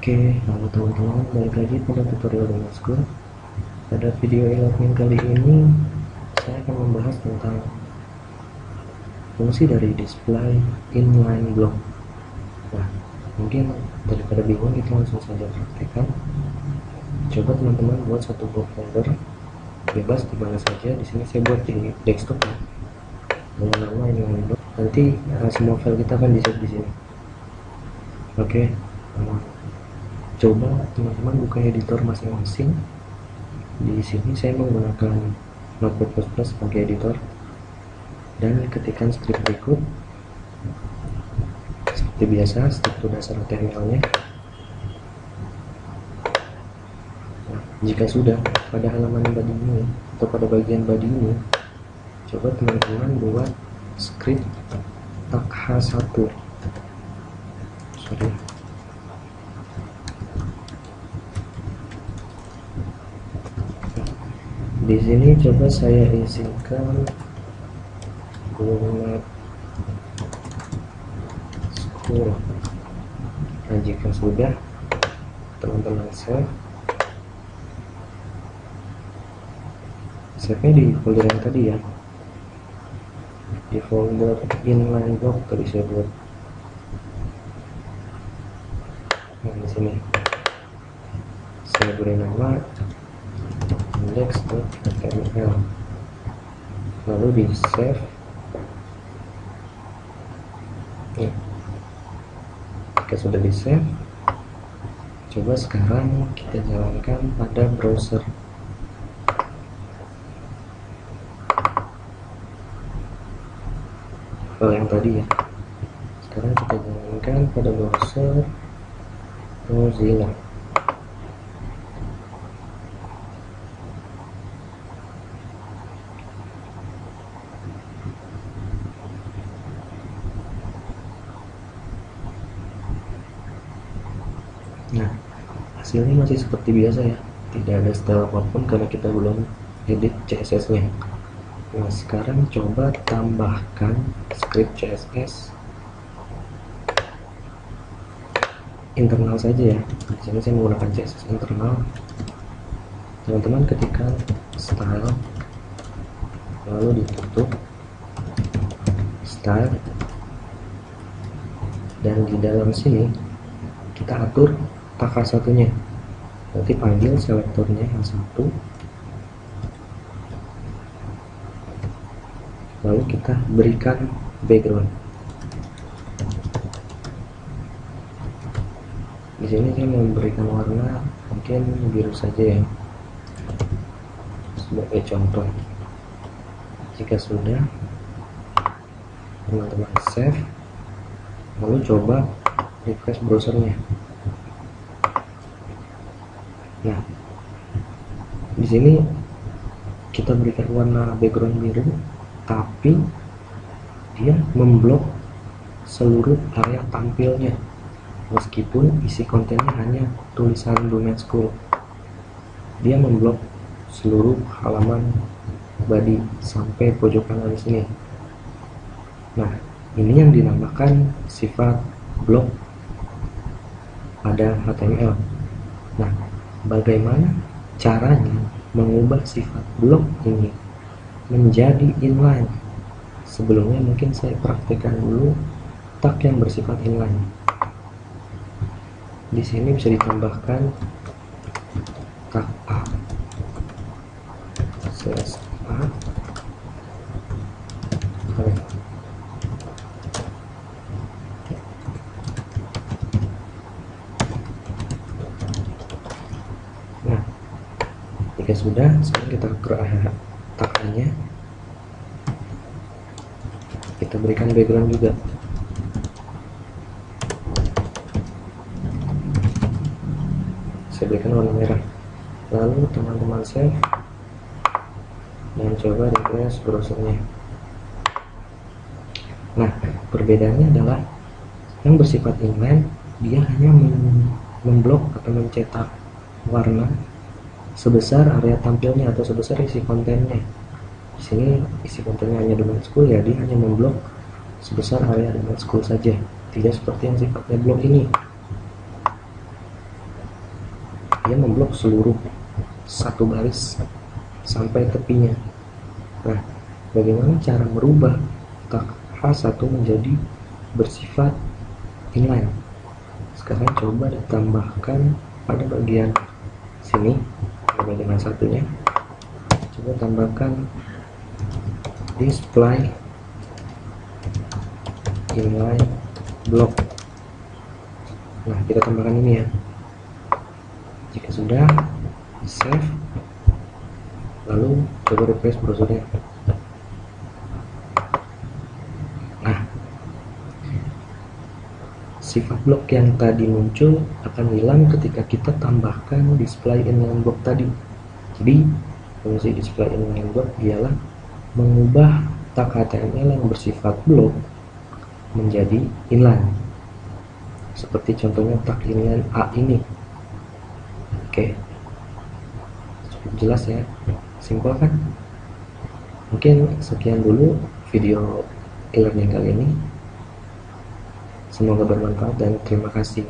Oke, halo teman-teman, balik lagi pada tutorial Damasku. Pada video e-learning kali ini, saya akan membahas tentang fungsi dari display inline block. Nah, mungkin daripada bingung kita langsung saja praktekkan. Coba teman-teman buat satu blok folder bebas di mana saja. Di sini saya buat di desktop ya. Dengan nama inline block. Nanti uh, semua file kita akan di save di sini. Oke, uh, coba teman-teman buka editor masing-masing. Di sini saya menggunakan Notepad++ sebagai editor. Dan ketikkan script berikut. Seperti biasa struktur dasar HTML nya nah, jika sudah pada halaman body ini atau pada bagian body ini coba teman-teman buat script tag H1 sorry di sini coba saya isikan Google School nah jika sudah teman-teman save. Save di folder yang tadi ya. Di folder inline block tadi saya buat. Nah di sini. Saya beri nama index.html lalu di save. Ya. jika sudah di save. Coba sekarang kita jalankan pada browser. File yang tadi ya. Sekarang kita jalankan pada browser Mozilla Nah, hasilnya masih seperti biasa ya. Tidak ada style apa pun karena kita belum edit CSS-nya. Nah, sekarang coba tambahkan script CSS internal saja ya. Di sini saya menggunakan CSS internal. Teman-teman ketikkan style lalu ditutup style dan di dalam sini kita atur tak satunya. Nanti panggil selektornya yang satu. Lalu kita berikan background. Di sini saya memberikan warna mungkin biru saja ya. Sebagai contoh. Jika sudah teman-teman save. Lalu coba refresh browsernya nah di sini kita berikan warna background biru tapi dia memblok seluruh area tampilnya. Meskipun isi kontennya hanya tulisan domain school. Dia memblok seluruh halaman body sampai pojok kanan sini nah ini yang dinamakan sifat blok pada HTML nah bagaimana caranya mengubah sifat blok ini menjadi inline? Sebelumnya mungkin saya praktekkan dulu tag yang bersifat inline. Di sini bisa ditambahkan tag A. Slash nah jika sudah sekarang kita atur takanya kita berikan background juga. Saya berikan warna merah. Lalu teman-teman save. Dan coba refresh browsernya. Nah perbedaannya adalah yang bersifat inline dia hanya memblok atau mencetak warna sebesar area tampilnya atau sebesar isi kontennya. Di sini isi kontennya hanya domain school ya dia hanya memblok sebesar area domain school saja. Tidak seperti yang sifatnya blok ini. Dia memblok seluruh satu baris sampai tepinya. Nah bagaimana cara merubah tak H1 menjadi bersifat inline? Sekarang coba ditambahkan pada bagian sini pada bagian satunya. Coba tambahkan display inline block. Nah kita tambahkan ini ya. Jika sudah save lalu coba refresh browsernya sifat blok yang tadi muncul akan hilang ketika kita tambahkan display inline block tadi. Jadi fungsi display inline block ialah mengubah tag HTML yang bersifat blok menjadi inline. Seperti contohnya tag inline A ini. Oke. Cukup jelas ya. Simpel kan? Mungkin sekian dulu video e-learning kali ini semoga bermanfaat dan terima kasih